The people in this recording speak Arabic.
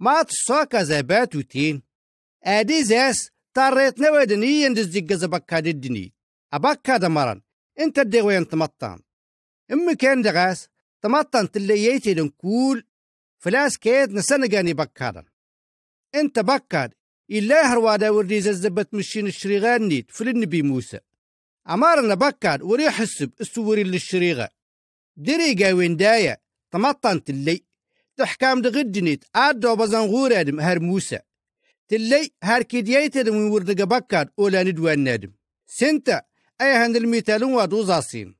ما تصاك زبات وتين ادي زاس طريت نوادني يندز دقة زبكا ددني أبكا دمران انت الدغوين تمطان اما كان دغاس تمطن تلييتي دنكول فلاس كيد نسنقاني بكادا انت بكاد إلا هروادا ورديز الزبت مشين الشريغان نيت فلنبي موسى أمارنا بكاد وري حسب. السوري للشريغة دري قاوين دايا تمطن تلي تحكام دغدنيت آدو بزنغور آدم هر موسى. تلي هر كيديايت آدم ورد بكاد أولا ندوان نادم سنتا أي هند الميتالون وادو زاسين.